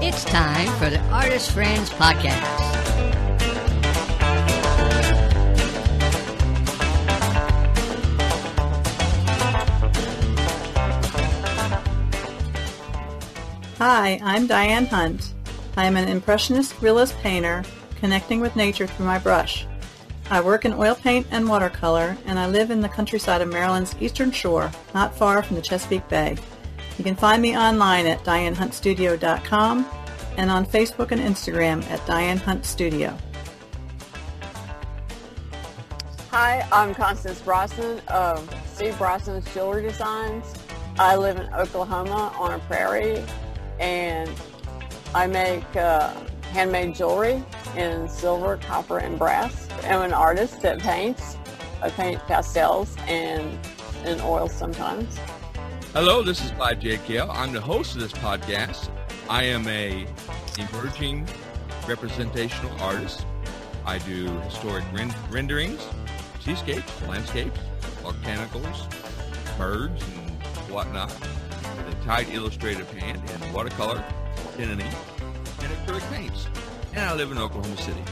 It's time for the Artist Friends Podcast. Hi, I'm Diane Hunt. I am an impressionist realist painter connecting with nature through my brush. I work in oil paint and watercolor, and I live in the countryside of Maryland's eastern shore, not far from the Chesapeake Bay. You can find me online at dianehuntstudio.com and on Facebook and Instagram at Diane Hunt Studio. Hi, I'm Constance Brosnan of Steve Brosnan's Jewelry Designs. I live in Oklahoma on a prairie and I make uh, handmade jewelry in silver, copper, and brass. I'm an artist that paints. I paint pastels and in oils sometimes. Hello, this is Clyde J. Kell. I'm the host of this podcast. I am a emerging representational artist. I do historic ren- renderings, seascapes, landscapes, botanicals, birds, and whatnot tight illustrative hand and watercolor, ink, and acrylic paints. And I live in Oklahoma City.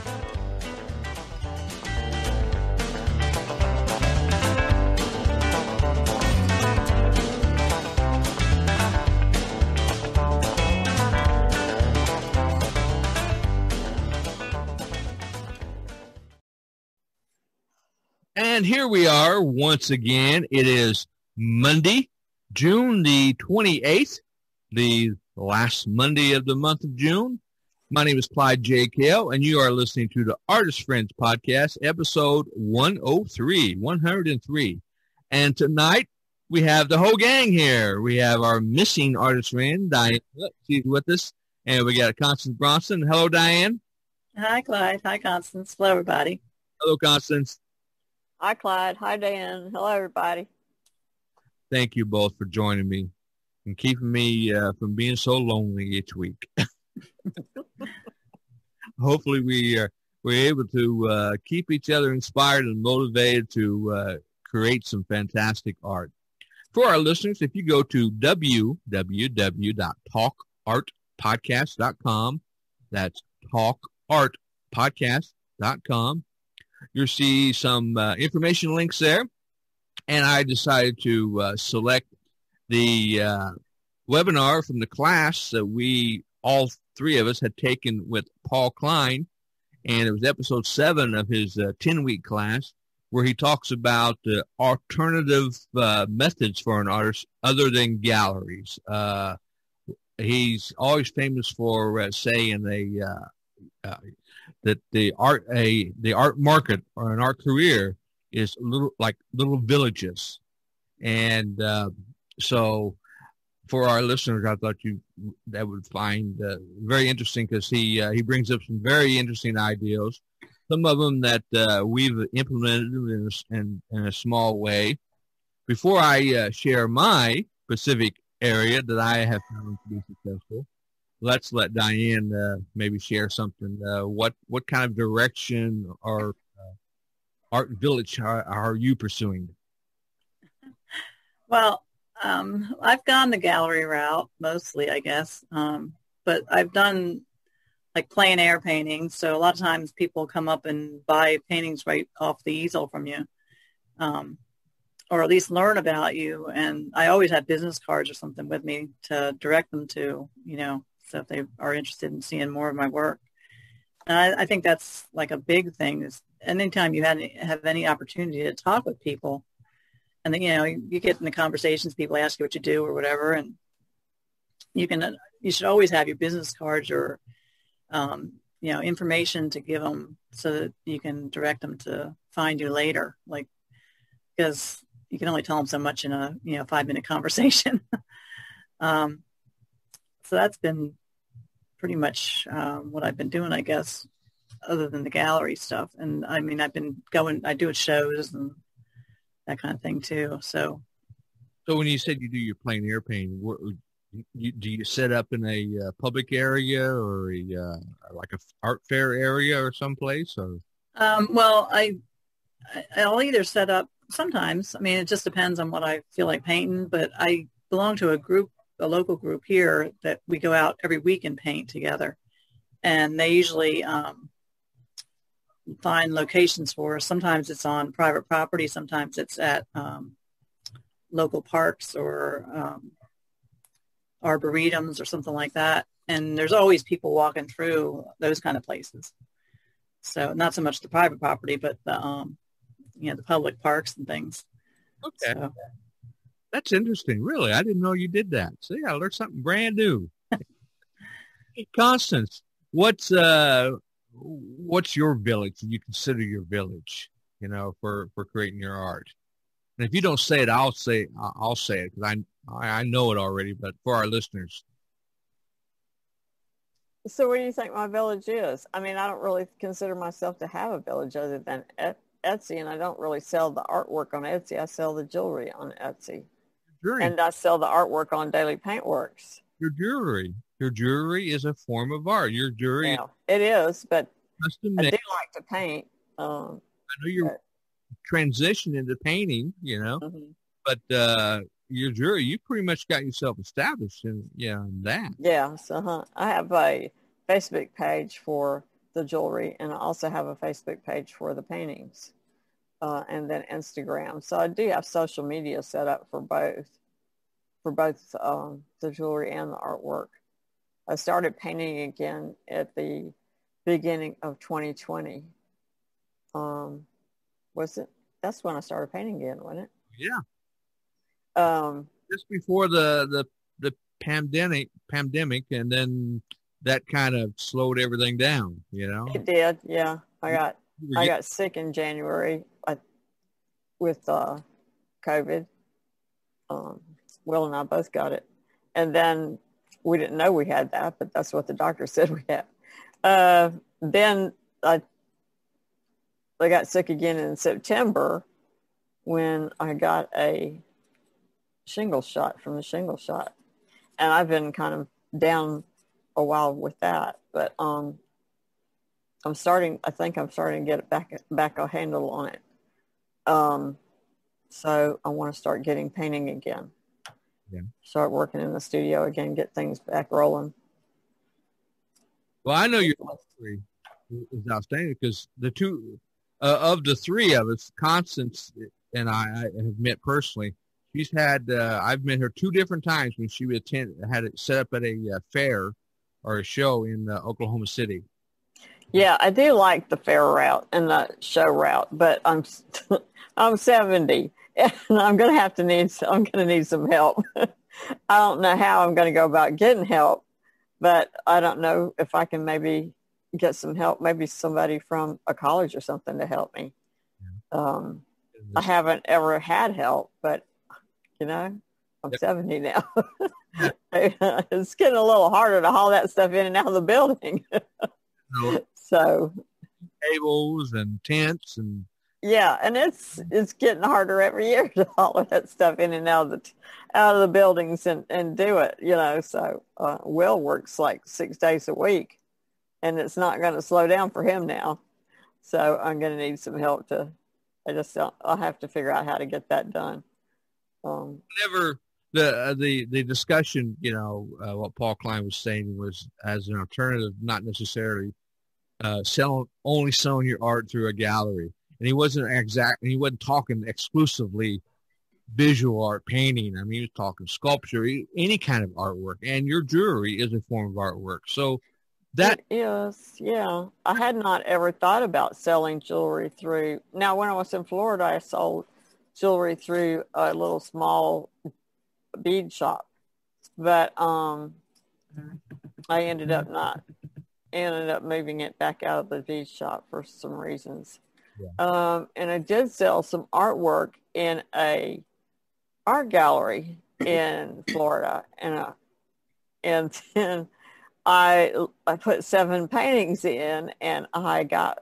And here we are once again. It is Monday, June the 28th, the last Monday of the month of June. My name is Clyde J. Kell, and you are listening to the Artist Friends Podcast, episode 103, 103. And tonight we have the whole gang here. We have our missing artist friend, Diane. She's with us. And we got Constance Brosnan. Hello, Diane. Hi, Clyde. Hi, Constance. Hello, everybody. Hello, Constance. Hi, Clyde. Hi, Dan. Hello, everybody. Thank you both for joining me and keeping me uh, from being so lonely each week. Hopefully, we are we're able to uh, keep each other inspired and motivated to uh, create some fantastic art. For our listeners, if you go to www.talkartpodcast.com, that's talkartpodcast.com, you'll see some uh, information links there. And I decided to uh, select the uh, webinar from the class that we, all three of us, had taken with Paul Klein. And it was episode seven of his 10-week class where he talks about uh, alternative uh, methods for an artist other than galleries. Uh, he's always famous for uh, saying uh, that the art a the art market or an art career is little like little villages, and so for our listeners, I thought you that would find very interesting because he he brings up some very interesting ideas some of them that uh, we've implemented in a, in, in a, small way. Before I uh, share my specific area that I have found to be successful, let's let Diane uh, maybe share something. Uh, what what kind of direction or uh, art village are, are, you pursuing? Well, um, I've gone the gallery route mostly, I guess, um, but I've done like plein air paintings. So a lot of times people come up and buy paintings right off the easel from you, um, or at least learn about you. And I always have business cards or something with me to direct them to, you know, so if they are interested in seeing more of my work. And I, I think that's like a big thing is anytime you had, have any opportunity to talk with people and then, you know, you, you get in the conversations, people ask you what you do or whatever, and you can, you should always have your business cards or um, you know, information to give them so that you can direct them to find you later. Like, because you can only tell them so much in a, you know, five minute conversation. um, so that's been pretty much um, what I've been doing, I guess. Other than the gallery stuff. And I mean, I've been going, I do it shows and that kind of thing too. So, so when you said you do your plein air painting, what, you, do you set up in a uh, public area or a, uh, like a art fair area or someplace or? Um, well, I, I'll either set up sometimes. I mean, it just depends on what I feel like painting, but I belong to a group, a local group here that we go out every week and paint together. And they usually um, find locations for us. Sometimes it's on private property. Sometimes it's at um, local parks or um, arboretums or something like that. And there's always people walking through those kind of places. So not so much the private property, but the um, you know the public parks and things. Okay, so. that's interesting. Really, I didn't know you did that. See, I learned something brand new. Constance, what's uh, what's your village? and You consider your village, you know, for for creating your art. And if you don't say it, I'll say I'll say it because I I know it already. But for our listeners, so what do you think my village is? I mean, I don't really consider myself to have a village other than Etsy, and I don't really sell the artwork on Etsy. I sell the jewelry on Etsy. Jewelry. And I sell the artwork on Daily Paintworks. Your jewelry. Your jewelry is a form of art. Your jewelry. Yeah, it is, but I do like to paint. Um, I know you're transitioning into painting, you know, mm-hmm. but uh, your jewelry, you pretty much got yourself established in yeah in that. Yes, uh-huh. I have a Facebook page for the jewelry, and I also have a Facebook page for the paintings, uh, and then Instagram. So I do have social media set up for both, for both um, the jewelry and the artwork. I started painting again at the beginning of 2020. Um, was it? That's when I started painting again, wasn't it? Yeah. Um, just before the the the pandemic pandemic, and then that kind of slowed everything down. You know, it did. Yeah, I got I got sick in January I, with uh, COVID. Um, Will and I both got it, and then we didn't know we had that, but that's what the doctor said we had. Uh, then I I got sick again in September when I got a shingle shot from the shingle shot. And I've been kind of down a while with that, but um, I'm starting, I think I'm starting to get back, back a handle on it. Um, so I want to start getting painting again. Yeah. Start working in the studio again, get things back rolling. Well, I know your story is outstanding because the two uh, of the three of us, Constance and I, I have met personally she's had uh, I've met her two different times when she attend had it set up at a uh, fair or a show in uh, Oklahoma City. Yeah, I do like the fair route and the show route, but I'm I'm 70 and I'm going to have to need I'm going to need some help. I don't know how I'm going to go about getting help, but I don't know if I can maybe get some help, maybe somebody from a college or something to help me. Um, I haven't ever had help, but you know, I'm yep. 70 now. it's getting a little harder to haul that stuff in and out of the building. so tables and tents and yeah, and it's it's getting harder every year to haul that stuff in and out of the out of the buildings and and do it. You know, so uh, Will works like six days a week, and it's not going to slow down for him now. So I'm going to need some help to. I just don't, I'll have to figure out how to get that done. Um, Whenever the uh, the the discussion, you know, uh, what Paul Klein was saying was as an alternative, not necessarily uh, selling only selling your art through a gallery. And he wasn't exact. He wasn't talking exclusively visual art, painting. I mean, he was talking sculpture, any kind of artwork. And your jewelry is a form of artwork. So that is, yeah. I had not ever thought about selling jewelry through. Now, when I was in Florida, I sold jewelry through a little small bead shop. But um, I ended up not, ended up moving it back out of the bead shop for some reasons. Yeah. Um, and I did sell some artwork in a art gallery in Florida, and uh, and then I I put seven paintings in, and I got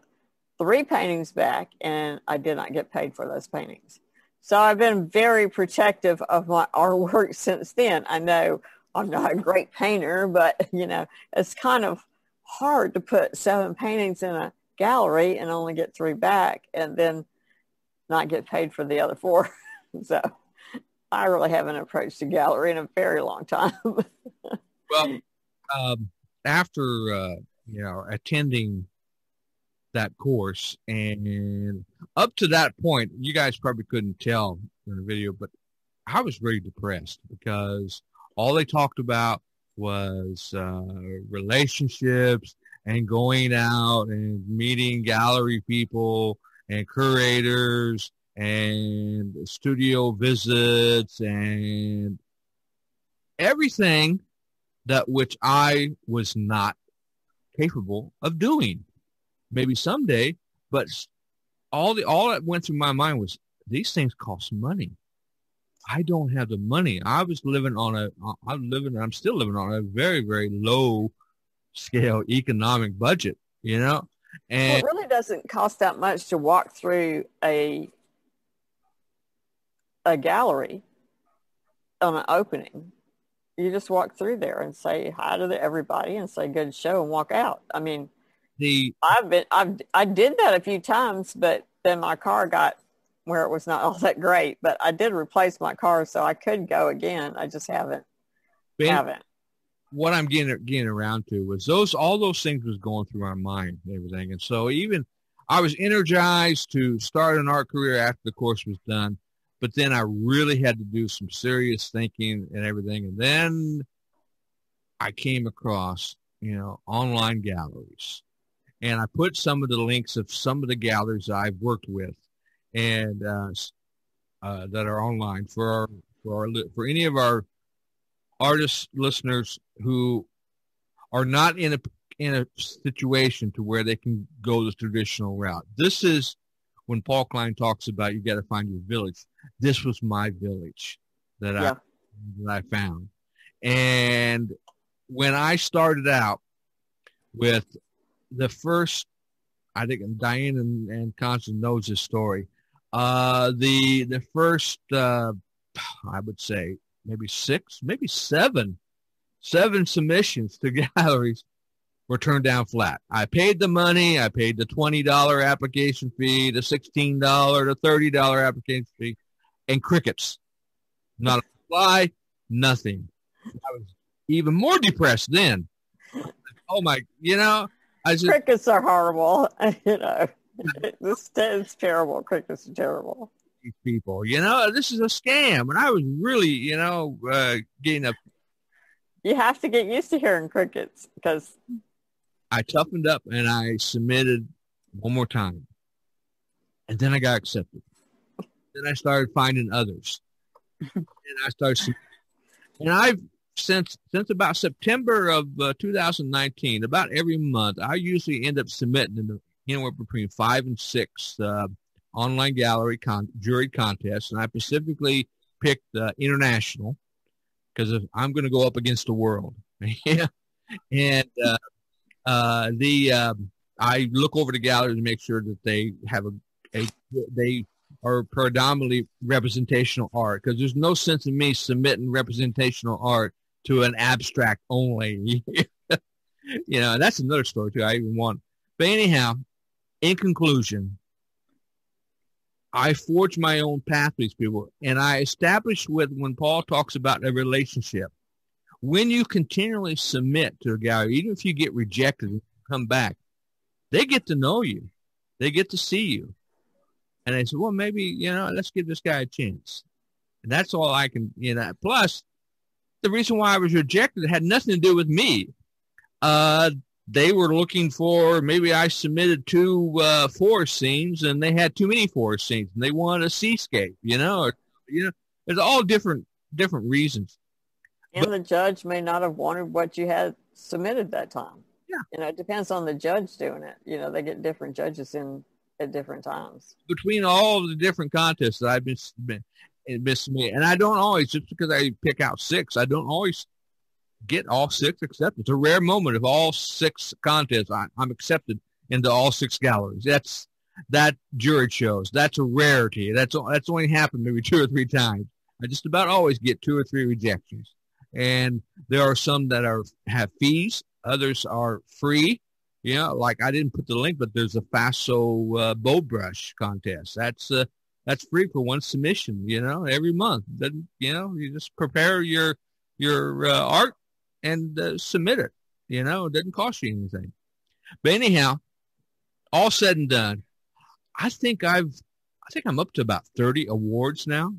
three paintings back, and I did not get paid for those paintings. So I've been very protective of my artwork since then. I know I'm not a great painter, but you know, it's kind of hard to put seven paintings in a gallery and only get three back and then not get paid for the other four. so I really haven't approached a gallery in a very long time. well, um, after, uh, you know, attending that course and up to that point, you guys probably couldn't tell in the video, but I was very depressed because all they talked about was uh, relationships and going out and meeting gallery people and curators and studio visits and everything that which I was not capable of doing. Maybe someday, but all the all that went through my mind was these things cost money. I don't have the money. I was living on a, I'm living, I'm still living on a very, very low scale economic budget, you know? And well, it really doesn't cost that much to walk through a, a gallery on an opening. You just walk through there and say hi to everybody and say good show and walk out. I mean, the I've been I've I did that a few times, but then my car got where it was not all that great, but I did replace my car, so I could go again. I just haven't. Ben, haven't. What I'm getting getting around to was those all those things was going through my mind and everything, and so even I was energized to start an art career after the course was done, but then I really had to do some serious thinking and everything, and then I came across you know online galleries, and I put some of the links of some of the galleries I've worked with and uh, uh, that are online for our for our for any of our artist listeners who are not in a in a situation to where they can go the traditional route. This is when Paul Klein talks about you got to find your village. This was my village that yeah. I that I found, and when I started out with the first, I think Diane and, and Constance knows this story. Uh, the the first, uh, I would say, maybe six, maybe seven, seven submissions to galleries were turned down flat. I paid the money. I paid the twenty dollar application fee, the sixteen dollar, the thirty dollar application fee, and crickets. Not a fly, nothing. I was even more depressed then. Oh my, you know, I just crickets are horrible. you know this is terrible. Cricket's are terrible. These people, you know, this is a scam, and I was really, you know, uh, getting up. You have to get used to hearing crickets because I toughened up and I submitted one more time, and then I got accepted. then I started finding others, and I started, and I've since since about September of uh, 2019, about every month, I usually end up submitting anywhere between five and six uh, online gallery con- jury contests, and I specifically picked uh, international because I'm going to go up against the world. and uh, uh, the um, I look over the gallery to make sure that they have a, a they are predominantly representational art because there's no sense in me submitting representational art to an abstract only. you know, that's another story too. I even want, but anyhow, in conclusion, I forged my own path with these people, and I established with when Paul talks about a relationship. When you continually submit to a gallery, even if you get rejected come back, they get to know you, they get to see you, and they say, "Well, maybe you know, let's give this guy a chance." And that's all I can, you know. Plus, the reason why I was rejected had nothing to do with me. Uh, they were looking for maybe I submitted two uh, forest scenes and they had too many forest scenes and they wanted a seascape, you know, or, you know, there's all different different reasons. And but, the judge may not have wanted what you had submitted that time. Yeah, you know, it depends on the judge doing it. You know, they get different judges in at different times. Between all the different contests that I've been, been, been submitted, and I don't always just because I pick out six, I don't always get all six accepted. It's a rare moment of all six contests. I, I'm accepted into all six galleries. That's that jury shows. That's a rarity. That's that's only happened maybe two or three times. I just about always get two or three rejections, and there are some that are have fees. Others are free. You know, like I didn't put the link, but there's a Faso uh, BoldBrush contest. That's uh, that's free for one submission. You know, every month. Then you know, you just prepare your your uh, art and uh, submit it. You know, it doesn't cost you anything. But anyhow, all said and done, I think I've I think I'm up to about 30 awards now.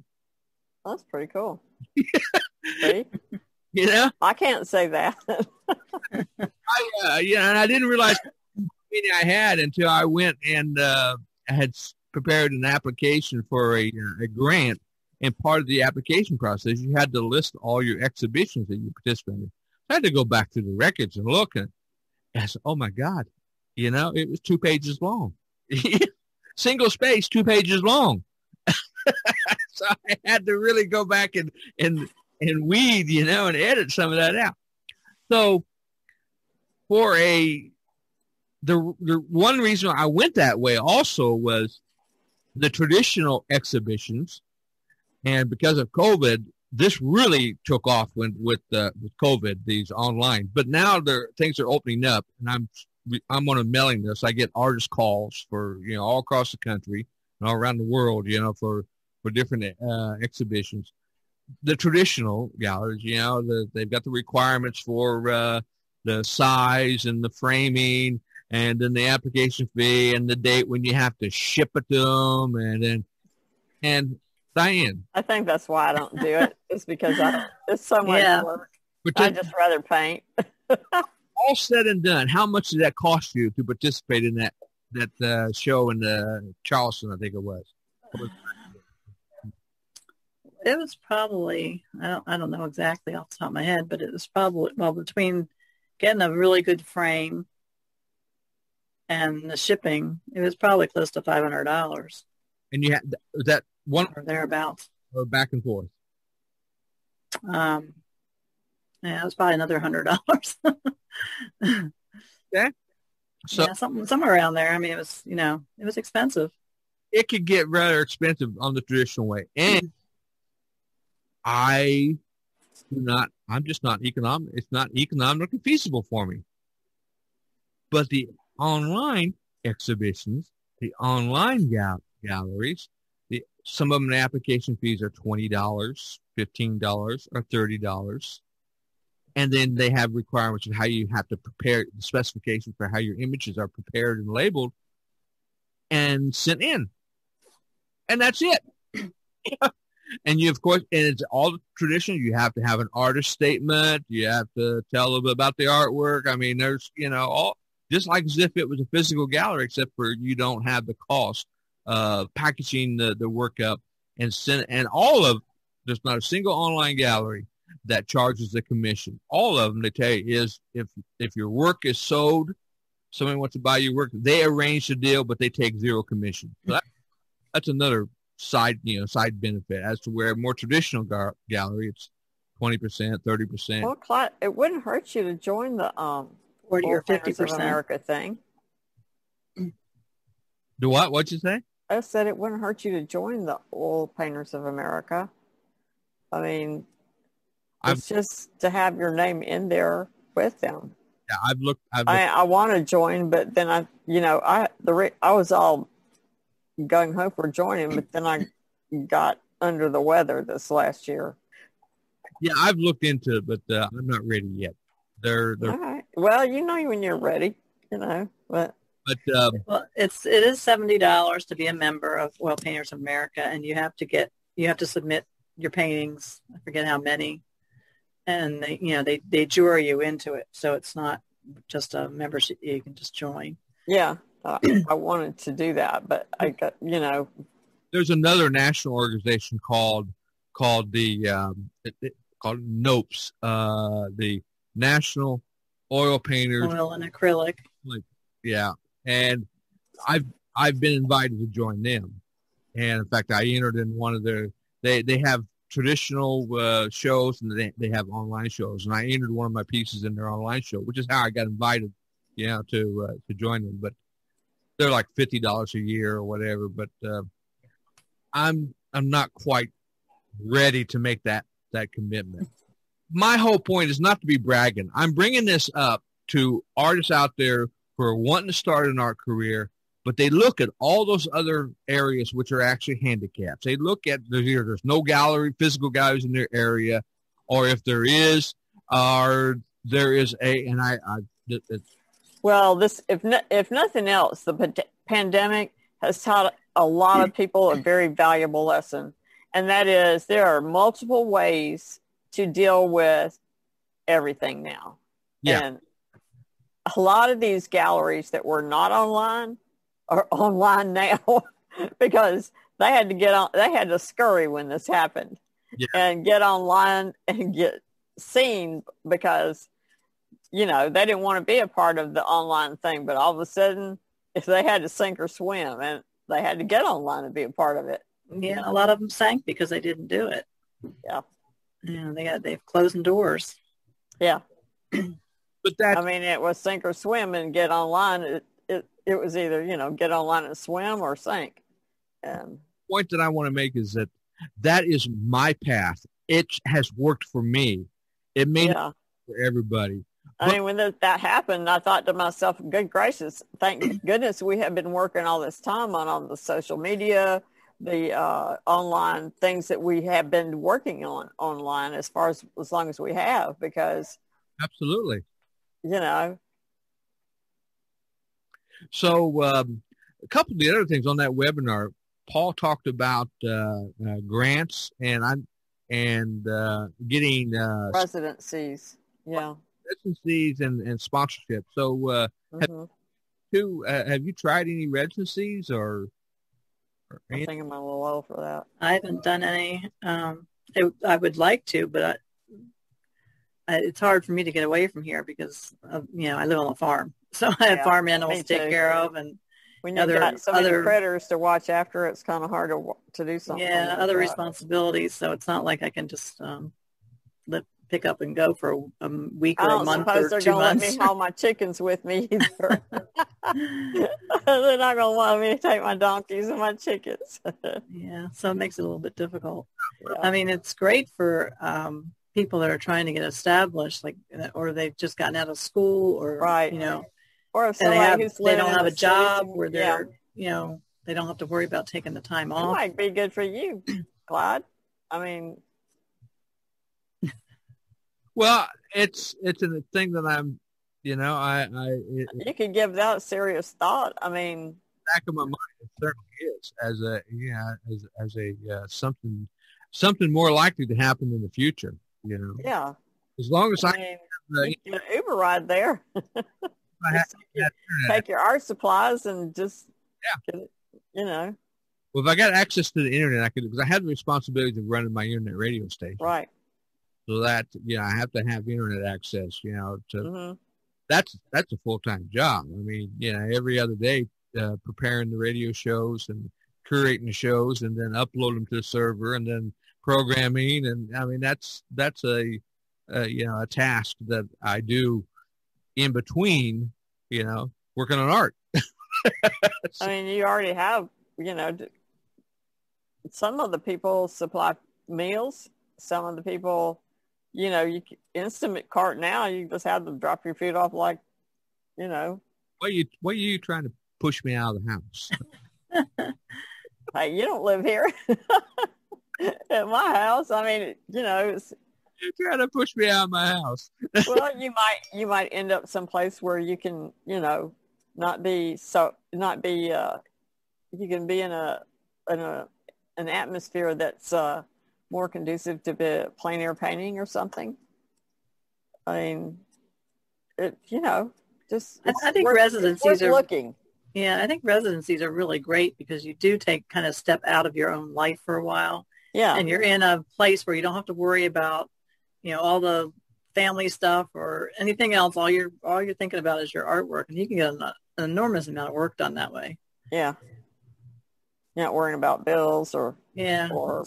That's pretty cool. See? You know, I can't say that. I uh, yeah, and I didn't realize how many I had until I went and uh, had prepared an application for a, uh, a grant. And part of the application process, you had to list all your exhibitions that you participated in. I had to go back through the records and look, and I said, "Oh my God!" You know, it was two pages long, single space, two pages long. so I had to really go back and and and weed, you know, and edit some of that out. So for a the the one reason I went that way also was the traditional exhibitions, and because of COVID, this really took off when with uh, with COVID these online. But now there things are opening up, and I'm I'm on a mailing list. I get artist calls for you know all across the country and all around the world, you know, for for different uh, exhibitions. The traditional galleries, you know, the, they've got the requirements for uh, the size and the framing, and then the application fee and the date when you have to ship it to them, and then and Diane, I think that's why I don't do it. It's because I, it's so much Yeah. work. but I just rather paint. all said and done, how much did that cost you to participate in that that uh, show in uh, Charleston? I think it was. It was probably I don't I don't know exactly off the top of my head, but it was probably well between getting a really good frame and the shipping, it was probably close to five hundred dollars And you had that one or thereabouts. or back and forth. Um, yeah, it was probably another hundred dollars. So yeah, something somewhere around there. I mean, it was you know it was expensive. it could get rather expensive on the traditional way. And I do not, I'm just not economic. It's not economically feasible for me. But the online exhibitions, the online gal- galleries, the, some of them, the application fees are $20, $15, or $30. And then they have requirements of how you have to prepare the specifications for how your images are prepared and labeled and sent in and that's it. and you, of course, and it's all traditional. You have to have an artist statement. You have to tell bit about the artwork. I mean, there's, you know, all just like as if it was a physical gallery, except for you don't have the cost of packaging the, the work up and send, and all of, there's not a single online gallery that charges a commission. All of them, they tell you, is if, if your work is sold, someone wants to buy your work, they arrange the deal, but they take zero commission. So that, that's another side, you know, side benefit as to where more traditional gar- gallery, it's 20%, 30%. Well, Clyde, it wouldn't hurt you to join the um Forty or 50% America thing. Do what? What'd you say? I said it wouldn't hurt you to join the Oil Painters of America. I mean, I've- it's just to have your name in there with them. Yeah, I've looked, I've I, I want to join, but then I, you know, I the re- I was all gung ho for joining, but then I got under the weather this last year. yeah, I've looked into it, but uh, I'm not ready yet. They're, they're, All right. Well, you know when you're ready, you know, but but, um, Well, it's it is seventy dollars to be a member of Oil Painters of America, and you have to get you have to submit your paintings. I forget how many, and they you know they they jury you into it, so it's not just a membership you can just join. yeah, I, I wanted to do that, but I got, you know, there's another national organization called, called the, um, it, it- called NOAPS, uh, the National Oil Painters Oil and acrylic. Yeah, and I've I've been invited to join them, and in fact, I entered in one of their. They they have traditional uh, shows and they, they have online shows. And I entered one of my pieces in their online show, which is how I got invited, you know, to uh, to join them. But they're like fifty dollars a year or whatever. But uh, I'm I'm not quite ready to make that that commitment. My whole point is not to be bragging. I'm bringing this up to artists out there who are wanting to start an art career but they look at all those other areas which are actually handicaps. They look at there's either there's no gallery, physical galleries in their area, or if there is, or there is a and I, I it, it, well, this if no, if nothing else, the p- pandemic has taught a lot of people a very valuable lesson, and that is there are multiple ways to deal with everything now. Yeah. And a lot of these galleries that were not online are online now because they had to get on they had to scurry when this happened Yeah. and get online and get seen because you know they didn't want to be a part of the online thing but all of a sudden if they had to sink or swim and they had to get online and be a part of it Yeah, a lot of them sank because they didn't do it. Yeah. Yeah, they got they've closing doors. yeah but that i mean it was sink or swim and get online it, it, it was either you know get online and swim or sink and point that I want to make is that that is my path. It has worked for me. It may yeah not for everybody. I mean, when that, that happened, I thought to myself, good gracious, thank goodness we have been working all this time on, on the social media, the uh, online things that we have been working on online as far as as long as we have, because, Absolutely. You know, So um, a couple of the other things on that webinar, Paul talked about uh, uh, grants and I and uh, getting uh, residencies. Yeah. residencies and, and sponsorship. So uh, Mhm. two, uh, have you tried any residencies or? or I any- think I'm a little low for that. I haven't done any. Um, it, I would like to, but I, I, it's hard for me to get away from here because of, you know I live on a farm, so I have Yeah, farm animals to take too. care of, and When you've Other- got so many other- predators to watch after, it's kind of hard to, to do something. yeah, like other that. responsibilities. So it's not like I can just um, let, pick up and go for a, a week I or a don't month suppose or they're two going to let months. me haul my chickens with me either. they're not going to want me to take my donkeys and my chickens. yeah, so it makes it a little bit difficult. Yeah. I mean, it's great for um, people that are trying to get established, like, or they've just gotten out of school, or Right. you know, or if they have who's they don't have the a job where they're you know they don't have to worry about taking the time off. it off. might be good for you, Clyde. I mean, Well, it's it's a thing that I'm, you know, I I it, you could give that serious thought. I mean, back of my mind it certainly is as a yeah as as a uh, something something more likely to happen in the future. You know, yeah. as long as I I, mean, uh, you can Uber ride there. I have Just take, your, art supplies and just get it, you know, well, if I got access to the internet, I could because I had the responsibility of running my internet radio station. right. So that yeah, I have to have internet access. You know, to hmm that's that's a full time job. I mean, you know, every other day uh, preparing the radio shows and curating the shows and then upload them to the server and then programming and I mean that's that's a uh, you know a task that I do in between you know working on art. I mean, you already have, you know, some of the people supply meals. Some of the people, you know, you Instacart now. You just have to drop your feet off like, you know, What are you what are you trying to push me out of the house? hey, you don't live here at my house. I mean, you know, it's, You're trying to push me out of my house. well, you might you might end up someplace where you can, you know, not be so not be. uh You can be in a in a an atmosphere that's uh more conducive to be plein air painting or something. I mean, it you know just I- it's I think worth- it's residencies worth are- looking. Yeah, I think residencies are really great because you do take kind of step out of your own life for a while, Yeah, and you're in a place where you don't have to worry about, you know, all the family stuff or anything else. All you're all you're thinking about is your artwork, and you can get an, an enormous amount of work done that way. yeah. Not worrying about bills or Yeah, Or-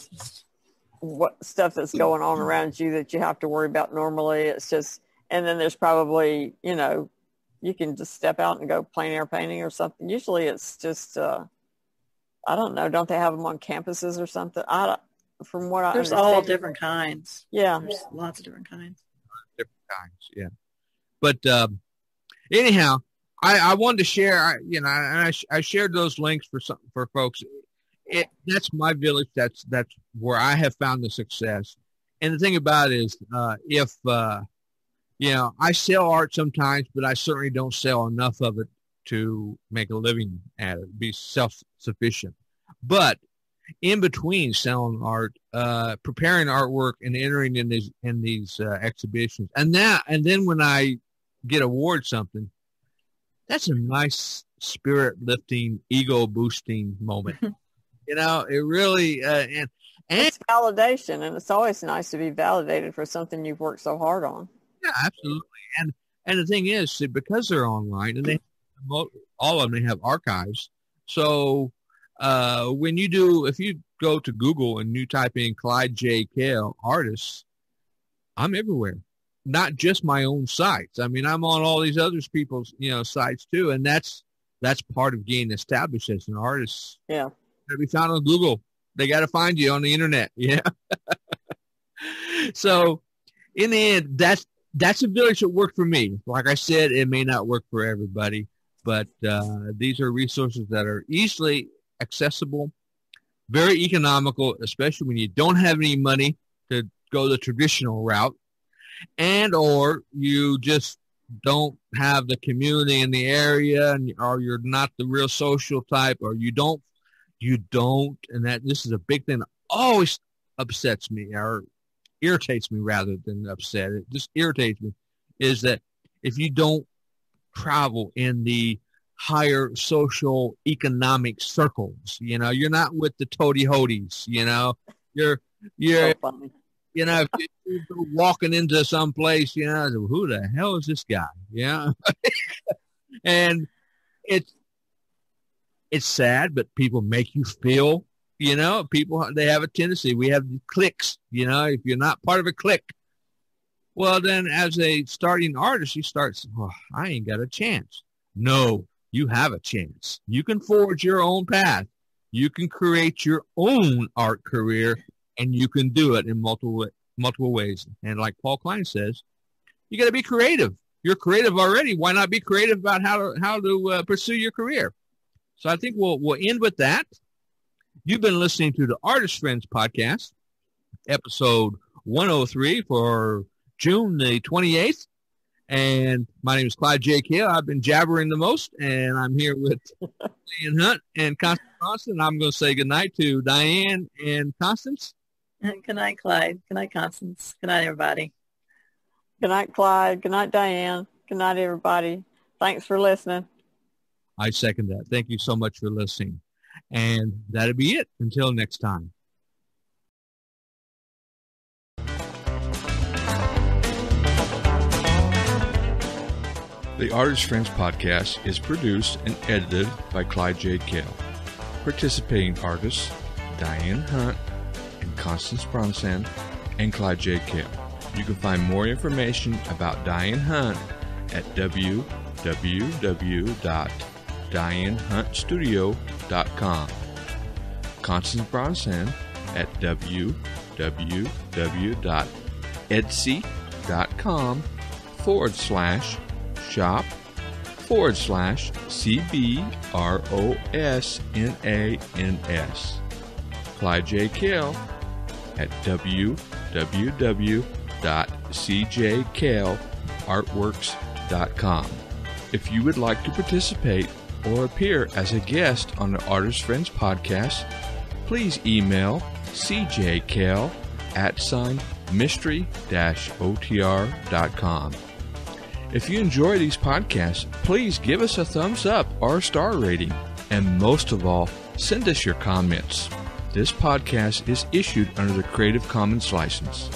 what stuff that's going on around you that you have to worry about normally. It's just, and then there's probably, you know, you can just step out and go plein air painting or something. Usually it's just, uh, I don't know. Don't they have them on campuses or something? I don't, from what I There's understand. all different kinds. Yeah. There's lots of different kinds. different kinds. Yeah. But um, anyhow, I, I wanted to share, I- you know, and I, I shared those links for some for folks. It, that's my village. That's that's where I have found the success. And the thing about it is, uh, if uh, you know, I sell art sometimes, but I certainly don't sell enough of it to make a living at it, be self sufficient. But in between selling art, uh, preparing artwork, and entering in these in these uh, exhibitions, and that, and then when I get award something, that's a nice spirit lifting, ego boosting moment. you know, it really uh, and and It's validation, and it's always nice to be validated for something you've worked so hard on. Yeah, absolutely. And and the thing is, see, because they're online and they mo- all of them they have archives. So uh, when you do, if you go to Google and you type in Clyde J. Kell artists, I'm everywhere. Not just my own sites. I mean, I'm on all these other people's you know sites too, and that's that's part of getting established as an artist. Yeah. Got to be found on Google. They got to find you on the internet. Yeah. so in the end, that's that's a village that worked for me. Like I said, it may not work for everybody, but uh, these are resources that are easily accessible, very economical, especially when you don't have any money to go the traditional route, and or you just don't have the community in the area, and or you're not the real social type, or you don't you don't, and that this is a big thing that always upsets me or irritates me rather than upset. It just irritates me is that if you don't travel in the higher social economic circles, you know, you're not with the toady hodies, you know, you're, you're, So you know, you're walking into some place, you know, who the hell is this guy? Yeah. and it's, it's sad, but people make you feel, you know, people, they have a tendency. We have cliques, you know, if you're not part of a clique, well, then as a starting artist, you start, well, I ain't got a chance. No, you have a chance. You can forge your own path. You can create your own art career and you can do it in multiple, multiple ways. And like Paul Klein says, you got to be creative. You're creative already. Why not be creative about how to, how to uh, pursue your career? So I think we'll, we'll end with that. You've been listening to the Artist Friends podcast, episode 103 for June the 28th. And my name is Clyde J. Kell. I've been jabbering the most, and I'm here with Diane Hunt and Constance Brosnan. I'm going to say goodnight to Diane and Constance. Good night, Clyde. Good night, Constance. Good night, everybody. Good night, Clyde. Good night, Diane. Good night, everybody. Thanks for listening. I second that. Thank you so much for listening. And that'll be it. Until next time. The Artist Friends podcast is produced and edited by Clyde J. Kell. Participating artists Diane Hunt and Constance Brosnan and Clyde J. Kell. You can find more information about Diane Hunt at www.dianehuntstudio.com. Constance Brosnan at www.etsy.com forward slash shop forward slash C B R O S N A N S. Clyde J. Kell at www.cjkellartworks.com. If you would like to participate or appear as a guest on the Artist Friends podcast, please email cjkell at sign mystery-otr.com. If you enjoy these podcasts, please give us a thumbs up or a star rating. And most of all, send us your comments. This podcast is issued under the Creative Commons license.